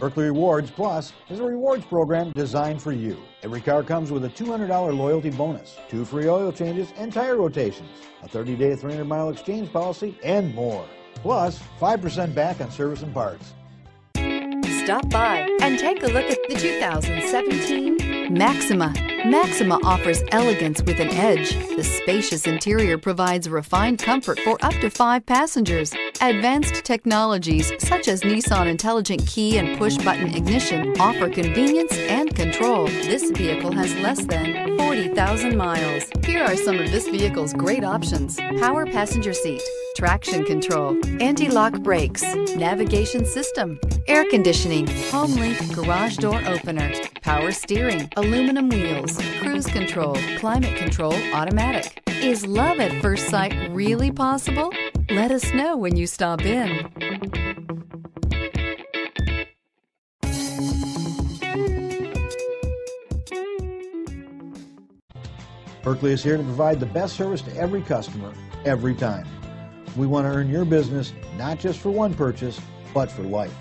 Buerkle Rewards Plus is a rewards program designed for you. Every car comes with a $200 loyalty bonus, two free oil changes and tire rotations, a 30-day 300-mile exchange policy, and more. Plus, 5% back on service and parts. Stop by and take a look at the 2017 Maxima. Maxima offers elegance with an edge. The spacious interior provides refined comfort for up to five passengers. Advanced technologies such as Nissan Intelligent Key and push-button ignition offer convenience and control. This vehicle has less than 40,000 miles. Here are some of this vehicle's great options. Power passenger seat, traction control, anti-lock brakes, navigation system, air conditioning, HomeLink garage door opener, power steering, aluminum wheels, cruise control, climate control automatic. Is love at first sight really possible? Let us know when you stop in. Buerkle is here to provide the best service to every customer, every time. We want to earn your business not just for one purchase, but for life.